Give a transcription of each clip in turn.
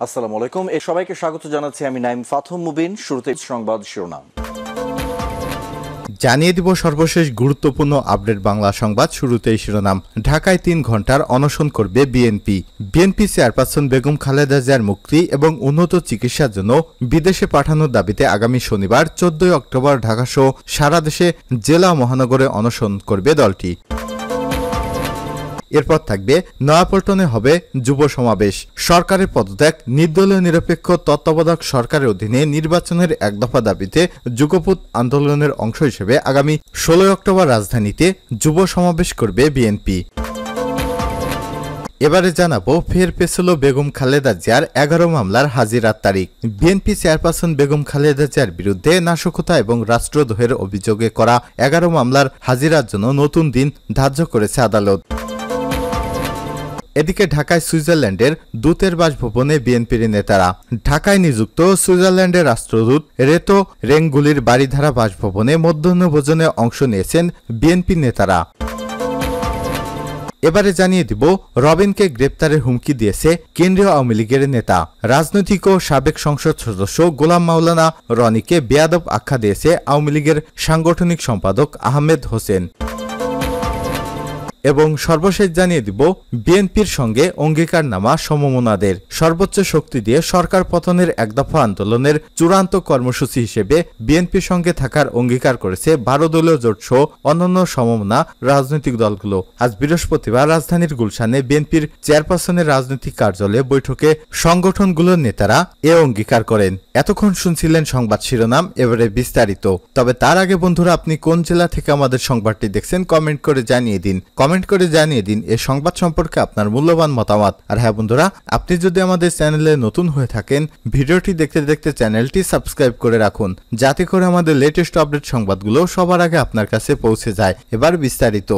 আসসালামু আলাইকুম। এ সবাইকে স্বাগত জানাচ্ছি আমি নাইম ফাথম মুবিন, শুরুতে সংবাদ শিরোনাম। জানিয়ে দিব সর্বশেষ গুরুত্বপূর্ণ আপডেট বাংলা সংবাদ শুরুতেই শিরোনাম। ঢাকায় তিন ঘণ্টার অনশন করবে BNP. BNP chairperson Begum Khaleda জিয়ার মুক্তি এবং উন্নত চিকিৎসার জন্য বিদেশে পাঠানোর দাবিতে আগামী শনিবার, চোদ্দই অক্টোবর ঢাকাসহ সারা দেশে জেলা মহানগরে অনশন করবে দলটি। এরপর থাকবে নয়াপল্টনে হবে যুব সমাবেশ। সরকারের পদত্যাগ, নির্দলীয় নিরপেক্ষ তত্ত্বাবধায়ক সরকারের অধীনে নির্বাচনের এক দফা দাবিতে যুগপুত আন্দোলনের অংশ হিসেবে আগামী ষোলোই অক্টোবর রাজধানীতে যুব সমাবেশ করবে বিএনপি। এবারে জানাব, ফের পেছল বেগম খালেদা জিয়ার এগারো মামলার হাজিরার তারিখ। বিএনপি চেয়ারপারসন বেগম খালেদা জিয়ার বিরুদ্ধে নাশকতা এবং রাষ্ট্রদ্রোহের অভিযোগে করা এগারো মামলার হাজিরার জন্য নতুন দিন ধার্য করেছে আদালত। এদিকে ঢাকায় সুইজারল্যান্ডের দূতের বাসভবনে বিএনপির নেতারা। ঢাকায় নিযুক্ত সুইজারল্যান্ডের রাষ্ট্রদূত রেতো রেঙ্গুলির বাড়িধারা বাসভবনে মধ্যাহ্নভোজনে অংশ নিয়েছেন বিএনপি নেতারা। এবারে জানিয়ে দিব, রবিনকে গ্রেপ্তারের হুমকি দিয়েছে কেন্দ্রীয় আওয়ামী লীগের নেতা। রাজনৈতিক ও সাবেক সংসদ সদস্য গোলাম মাওলানা রনিকে বেয়াদব আখ্যা দিয়েছে আওয়ামী লীগের সাংগঠনিক সম্পাদক আহমেদ হোসেন। এবং সর্বশেষ জানিয়ে দিব, বিএনপির সঙ্গে অঙ্গীকারনামা সমমনাদের। সর্বোচ্চ শক্তি দিয়ে সরকার পতনের এক দফা আন্দোলনের চূড়ান্ত কর্মসূচি হিসেবে বিএনপির সঙ্গে থাকার অঙ্গীকার করেছে বারো দলীয় জোট সহ অন্যান্য সমমনা রাজনৈতিক দলগুলো। আজ বৃহস্পতিবার রাজধানীর গুলশানে বিএনপির চেয়ারপারসনের রাজনৈতিক কার্যালয়ে বৈঠকে সংগঠনগুলোর নেতারা এ অঙ্গীকার করেন। এতক্ষণ শুনছিলেন সংবাদ শিরোনাম, এবারে বিস্তারিত। তবে তার আগে বন্ধুরা, আপনি কোন জেলা থেকে আমাদের সংবাদটি দেখছেন, কমেন্ট করে জানিয়ে দিন। কমেন্ট করে জানিয়ে দিন এ সংবাদ সম্পর্কে আপনার মূল্যবান মতামত। আর হ্যাঁ বন্ধুরা, আপনি যদি আমাদের চ্যানেলে নতুন হয়ে থাকেন, ভিডিওটি দেখতে দেখতে চ্যানেলটি সাবস্ক্রাইব করে রাখুন, যাতে করে আমাদের লেটেস্ট আপডেট সংবাদগুলো সবার আগে আপনার কাছে পৌঁছে যায়। এবার বিস্তারিত।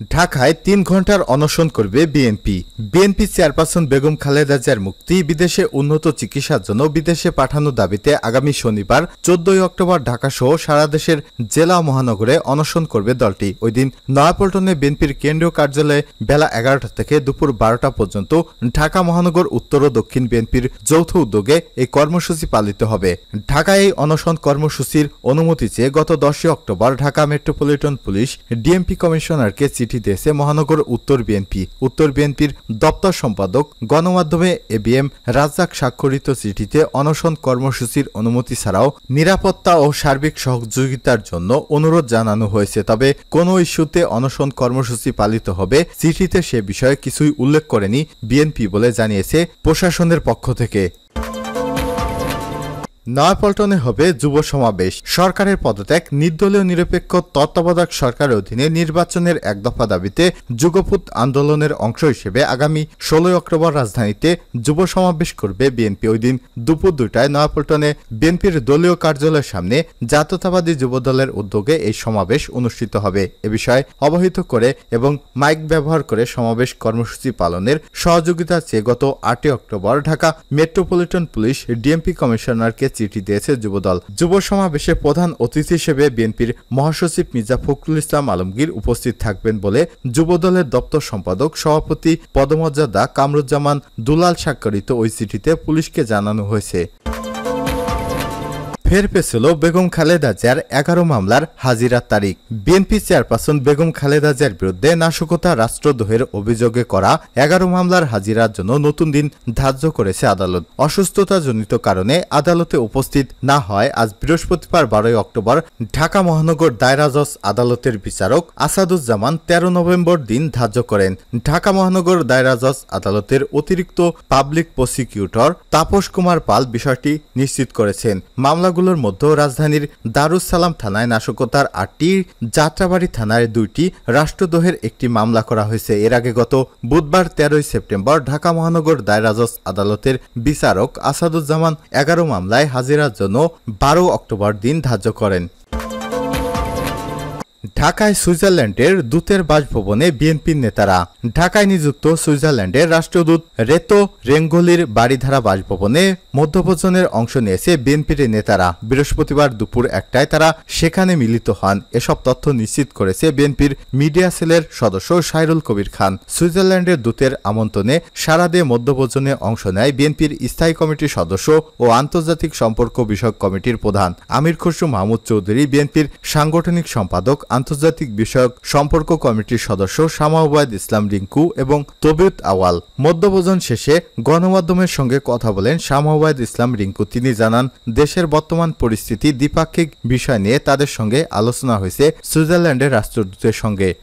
ঢাকায় তিন ঘণ্টার অনশন করবে BNP. BNP chairperson Begum Khaleda জিয়ার মুক্তি বিদেশে উন্নত চিকিৎসার জন্য বিদেশে পাঠানোর দাবিতে আগামী শনিবার, চোদ্দই অক্টোবর ঢাকা সহ সারা দেশের জেলা মহানগরে অনশন করবে দলটি। ওই দিন নয়াপল্টনে বিএনপির কেন্দ্রীয় কার্যালয়ে বেলা এগারোটা থেকে দুপুর বারোটা পর্যন্ত ঢাকা মহানগর উত্তর ও দক্ষিণ বিএনপির যৌথ উদ্যোগে এই কর্মসূচি পালিত হবে। ঢাকায় এই অনশন কর্মসূচির অনুমতি চেয়ে গত দশই October Dhaka metropolitan police DMP কমিশনারকে চিঠি দিয়েছে মহানগর উত্তর বিএনপি উত্তর বিএনপির দপ্তর সম্পাদক গণমাধ্যমে এ বি রাজ্জাক স্বাক্ষরিত চিঠিতে অনশন কর্মসূচির অনুমতি ছাড়াও নিরাপত্তা ও সার্বিক সহযোগিতার জন্য অনুরোধ জানানো হয়েছে। তবে কোনো ইস্যুতে অনশন কর্মসূচি পালিত হবে চিঠিতে সে বিষয়ে কিছুই উল্লেখ করেনি বিএনপি বলে জানিয়েছে প্রশাসনের পক্ষ থেকে। নয়াপল্টনে হবে যুব সমাবেশ। সরকারের পদত্যাগ, নির্দলীয় নিরপেক্ষ তত্ত্বাবধায়ক সরকারের অধীনে নির্বাচনের এক দফা দাবিতে যুগপুত আন্দোলনের অংশ হিসেবে আগামী ষোলোই অক্টোবর রাজধানীতে যুব সমাবেশ করবে বিএনপি। ওই দিন দুপুর দুটায় নয়াপল্টনে বিএনপির দলীয় কার্যালয়ের সামনে জাতীয়তাবাদী যুবদলের উদ্যোগে এই সমাবেশ অনুষ্ঠিত হবে। এ বিষয়ে অবহিত করে এবং মাইক ব্যবহার করে সমাবেশ কর্মসূচি পালনের সহযোগিতা চেয়ে গত আটই October Dhaka metropolitan police DMP কমিশনারকে চিঠি দিয়েছে যুবদল। যুব সমাবেশে প্রধান অতিথি হিসেবে বিএনপির মহাসচিব মির্জা ফখরুল ইসলাম আলমগীর উপস্থিত থাকবেন বলে যুবদলের দপ্তর সম্পাদক সভাপতি পদমর্যাদা কামরুজ্জামান দুলাল স্বাক্ষরিত ওই চিঠিতে পুলিশকে জানানো হয়েছে। ফের পেছিল বেগম খালেদা জিয়ার এগারো মামলার হাজিরার তারিখ। বিএনপি চেয়ারপারসন বেগম খালেদা জিয়ার বিরুদ্ধে নাশকতা, রাষ্ট্রদ্রোহের অভিযোগে করা এগারো মামলার হাজিরার জন্য নতুন দিন ধার্য করেছে আদালত। অসুস্থতাজনিত কারণে আদালতে উপস্থিত না হয় আজ বৃহস্পতিবার বারোই অক্টোবর ঢাকা মহানগর দায়রা জজ আদালতের বিচারক আসাদুজ্জামান তেরো নভেম্বর দিন ধার্য করেন। ঢাকা মহানগর দায়রা জজ আদালতের অতিরিক্ত পাবলিক প্রসিকিউটর তাপস কুমার পাল বিষয়টি নিশ্চিত করেছেন। মামলা মামলাগুলোর মধ্যে রাজধানীর দারুস সালাম থানায় নাশকতার আটটি, যাত্রাবাড়ি থানায় দুইটি রাষ্ট্রদ্রোহের একটি মামলা করা হয়েছে। এর আগে গত বুধবার তেরোই সেপ্টেম্বর ঢাকা মহানগর দায়রাজস আদালতের বিচারক আসাদুজ্জামান এগারো মামলায় হাজিরার জন্য বারো অক্টোবর দিন ধার্য করেন। ঢাকায় সুইজারল্যান্ডের দূতের বাসভবনে বিএনপির নেতারা। ঢাকায় নিযুক্ত সুইজারল্যান্ডের রাষ্ট্রদূত রেতো রেঙ্গলির বাড়িধারা বাসভবনে মধ্যভোজনের অংশ নিয়েছে বিএনপির নেতারা। বৃহস্পতিবার দুপুর একটায় তারা সেখানে মিলিত হন। এসব তথ্য নিশ্চিত করেছে বিএনপির মিডিয়া সেলের সদস্য সাইরুল কবির খান। সুইজারল্যান্ডের দূতের আমন্ত্রণে সারা দিয়ে মধ্যভোজনে অংশ নেয় বিএনপির স্থায়ী কমিটির সদস্য ও আন্তর্জাতিক সম্পর্ক বিষয়ক কমিটির প্রধান। আমির খসরু মাহমুদ চৌধুরী বিএনপির সাংগঠনিক সম্পাদক আন্তর্জাতিক বিষয়ক সম্পর্ক কমিটির সদস্য শামাওবায়দ ইসলাম রিঙ্কু এবং তবিউত আওয়াল। মধ্যভোজন শেষে গণমাধ্যমের সঙ্গে কথা বলেন শামাওবায়দ ইসলাম রিঙ্কু। তিনি জানান, দেশের বর্তমান পরিস্থিতি দ্বিপাক্ষিক বিষয় নিয়ে তাদের সঙ্গে আলোচনা হয়েছে সুইজারল্যান্ডের রাষ্ট্রদূতের সঙ্গে।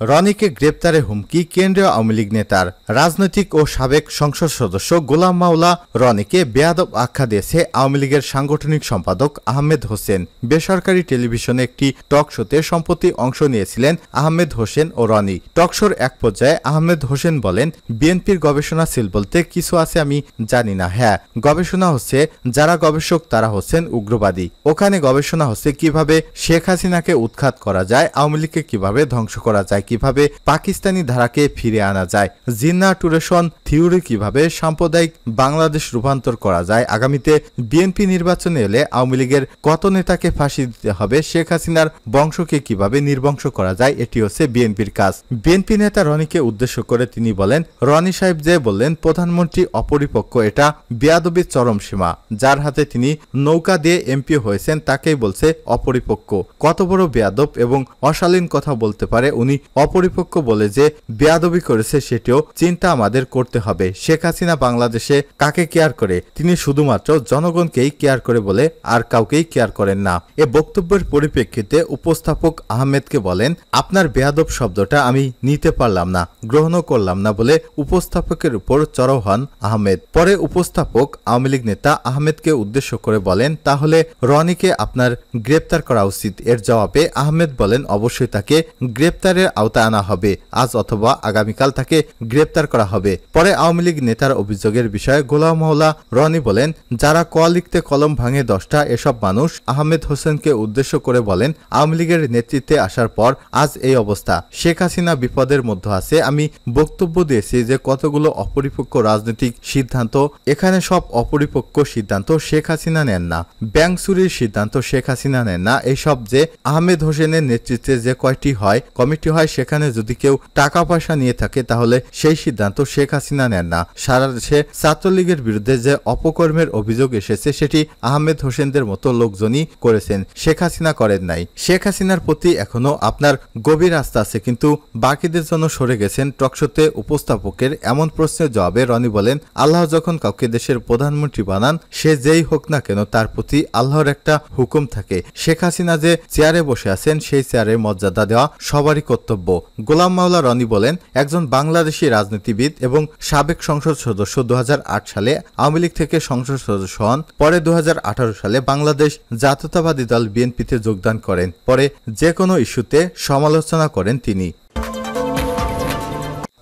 রনিকে গ্রেপ্তারে হুমকি কেন্দ্রীয় আওয়ামী লীগ নেতার রাজনৈতিক ও সাবেক সংসদ সদস্য গোলাম মাওলা রনিকে বেয়াদব আখ্যা দিয়েছে আওয়ামী লীগের সাংগঠনিক সম্পাদক আহমেদ হোসেন। বেসরকারি টেলিভিশনে একটি টক শোতে সম্প্রতি অংশ নিয়েছিলেন আহমেদ হোসেন ও রনি। টকশোর এক পর্যায়ে আহমেদ হোসেন বলেন, বিএনপির গবেষণা সেল বলতে কিছু আছে আমি জানি না। হ্যাঁ গবেষণা হচ্ছে যারা গবেষক তারা হচ্ছেন উগ্রবাদী। ওখানে গবেষণা হচ্ছে কীভাবে শেখ হাসিনাকে উৎখাত করা যায়, আওয়ামী লীগকে কীভাবে ধ্বংস করা যায় কীভাবে পাকিস্তানি ধারাকে ফিরে আনা যায়, জিন্না টুরেশন থিওরি কীভাবে সাম্প্রদায়িক বাংলাদেশ রূপান্তর করা যায়, আগামীতে বিএনপি নির্বাচনে এলে আওয়ামী লীগের কত নেতাকে ফাঁসি দিতে হবে, শেখ হাসিনার বংশকে কীভাবে নির্বংশ করা যায়, এটি হচ্ছে বিএনপির কাজ। বিএনপি নেতা রনিকে উদ্দেশ্য করে তিনি বলেন, রনি সাহেব যে বললেন, প্রধানমন্ত্রী অপরিপক্ক, এটা বেয়াদবির চরম সীমা। যার হাতে তিনি নৌকা দিয়ে এমপি হয়েছেন, তাকেই বলছে অপরিপক্ক। কত বড় বেয়াদব এবং অশালীন কথা বলতে পারে, উনি অপরিপক্ক বলে যে বেয়াদবি করেছে সেটিও চিন্তা আমাদের করতে হবে। শেখ হাসিনা বাংলাদেশে কাকে কেয়ার করে? তিনি শুধুমাত্র জনগণকেই কেয়ার করে বলে আর কাউকেই কেয়ার করেন না। এ বক্তব্যের পরিপ্রেক্ষিতে উপস্থাপক আহমেদকে বলেন, আপনার বেয়াদব শব্দটা আমি নিতে পারলাম না, গ্রহণও করলাম না বলে উপস্থাপকের উপর চড়াও হন আহমেদ। পরে উপস্থাপক আওয়ামী লীগ নেতা আহমেদকে উদ্দেশ্য করে বলেন, তাহলে রনিকে আপনার গ্রেপ্তার করা উচিত। এর জবাবে আহমেদ বলেন, অবশ্যই তাকে গ্রেপ্তারের আওতায় আনা হবে। আজ অথবা আগামীকাল তাকে গ্রেপ্তার করা হবে। পরে আওয়ামী লীগ নেতার অভিযোগের বিষয়ে গোলাম মহল্লা রনি বলেন, যারা ক লিখতে কলম ভাঙে দশটা, এসব মানুষ আহমেদ হোসেনকে উদ্দেশ্য করে বলেন, আওয়ামী লীগের নেতৃত্বে আসার পর আজ এই অবস্থা। শেখ হাসিনা বিপদের মধ্যে আছে। আমি বক্তব্য দিয়েছি যে কতগুলো অপরিপক্ক রাজনৈতিক সিদ্ধান্ত, এখানে সব অপরিপক্ক সিদ্ধান্ত শেখ হাসিনা নেন না। ব্যাংক চুরির সিদ্ধান্ত শেখ হাসিনা নেন না। এইসব যে আহমেদ হোসেনের নেতৃত্বে যে কয়টি হয়, কমিটি হয় সেখানে যদি কেউ টাকা পয়সা নিয়ে থাকে, তাহলে সেই সিদ্ধান্ত শেখ হাসিনা নেন না। সারা দেশে ছাত্রলীগের বিরুদ্ধে যে অপকর্মের অভিযোগ এসেছে, সেটি আহমেদ হোসেনদের মতো লোকজনই করেছেন। শেখ হাসিনা করেন নাই। শেখ হাসিনার প্রতি এখনও আপনার গভীর আস্থা আছে, কিন্তু বাকিদের জন্য সরে গেছেন টকশোতে উপস্থাপকের এমন প্রশ্নের জবাবে রনি বলেন, আল্লাহ যখন কাউকে দেশের প্রধানমন্ত্রী বানান, সে যেই হোক না কেন, তার প্রতি আল্লাহর একটা হুকুম থাকে। শেখ হাসিনা যে চেয়ারে বসে আছেন, সেই চেয়ারের মর্যাদা দেওয়া সবারই কর্তব্য। গোলাম মাওলা রনি বলেন, একজন বাংলাদেশি রাজনীতিবিদ এবং সাবেক সংসদ সদস্য দু হাজার আট সালে আওয়ামী লীগ থেকে সংসদ সদস্য হন, পরে দুহাজার আঠারো সালে বাংলাদেশ জাতীয়তাবাদী দল বিএনপিতে যোগদান করেন, পরে যে কোনো ইস্যুতে সমালোচনা করেন তিনি।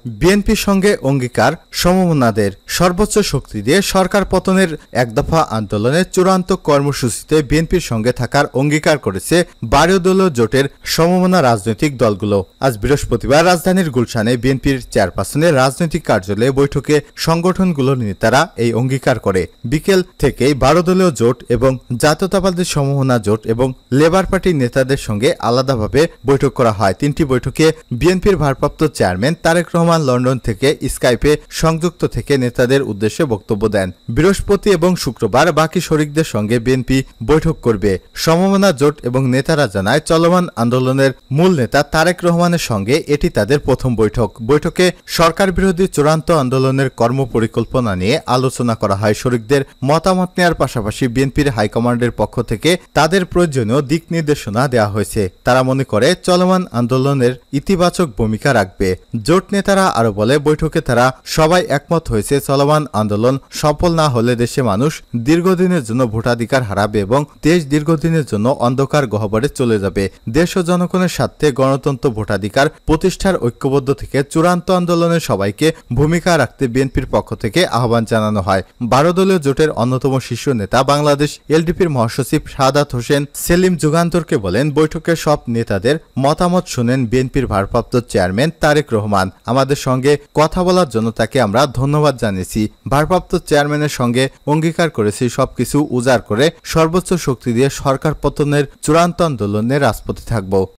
বিএনপির সঙ্গে অঙ্গীকার সমমনাদের সর্বোচ্চ শক্তি দিয়ে সরকার পতনের এক দফা আন্দোলনের চূড়ান্ত কর্মসূচিতে বিএনপির সঙ্গে থাকার অঙ্গীকার করেছে বারো দলীয় জোটের সমমনা রাজনৈতিক দলগুলো। আজ বৃহস্পতিবার রাজধানীর গুলশানে বিএনপির চেয়ারপারসনের রাজনৈতিক কার্যালয়ে বৈঠকে সংগঠনগুলোর নেতারা এই অঙ্গীকার করে। বিকেল থেকেই বারো দলীয় জোট এবং জাতীয়তাবাদী সমমনা জোট এবং লেবার পার্টির নেতাদের সঙ্গে আলাদাভাবে বৈঠক করা হয়। তিনটি বৈঠকে বিএনপির ভারপ্রাপ্ত চেয়ারম্যান তারেক রহমান লন্ডন থেকে স্কাইপে সংযুক্ত থেকে নেতাদের উদ্দেশ্যে বক্তব্য দেন। বৃহস্পতি এবং শুক্রবার বাকি শরিকদের সঙ্গে বিএনপি বৈঠক করবে। সমমনা জোট এবং নেতারা জানায়, চলমান আন্দোলনের মূল নেতা তারেক রহমানের সঙ্গে এটি তাদের প্রথম বৈঠক। বৈঠকে সরকার বিরোধী চূড়ান্ত আন্দোলনের কর্মপরিকল্পনা নিয়ে আলোচনা করা হয়। শরিকদের মতামত নেওয়ার পাশাপাশি বিএনপির হাইকমান্ডের পক্ষ থেকে তাদের প্রয়োজনীয় দিক নির্দেশনা দেওয়া হয়েছে। তারা মনে করে, চলমান আন্দোলনের ইতিবাচক ভূমিকা রাখবে। জোট নেতারা তারা আরও বলে, বৈঠকে তারা সবাই একমত হয়েছে, চলমান আন্দোলন সফল না হলে দেশে মানুষ দীর্ঘদিনের জন্য ভোটাধিকার হারাবে এবং দেশ দীর্ঘদিনের জন্য অন্ধকার গহ্বরে চলে যাবে। দেশ ও জনগণের স্বার্থে গণতন্ত্র ভোটাধিকার প্রতিষ্ঠার ঐক্যবদ্ধ থেকে চূড়ান্ত আন্দোলনে সবাইকে ভূমিকা রাখতে বিএনপির পক্ষ থেকে আহ্বান জানানো হয়। বারো দলীয় জোটের অন্যতম শীর্ষ নেতা বাংলাদেশ এলডিপির মহাসচিব সাদাত হোসেন সেলিম যুগান্তরকে বলেন, বৈঠকে সব নেতাদের মতামত শুনেন বিএনপির ভারপ্রাপ্ত চেয়ারম্যান তারেক রহমান। আমাদের সঙ্গে কথা বলার জন্য তাকে আমরা ধন্যবাদ জানিয়েছি। ভারপ্রাপ্ত চেয়ারম্যানের সঙ্গে অঙ্গীকার করেছি সবকিছু উজাড় করে সর্বোচ্চ শক্তি দিয়ে সরকার পতনের চূড়ান্ত আন্দোলনে রাজপথে থাকব।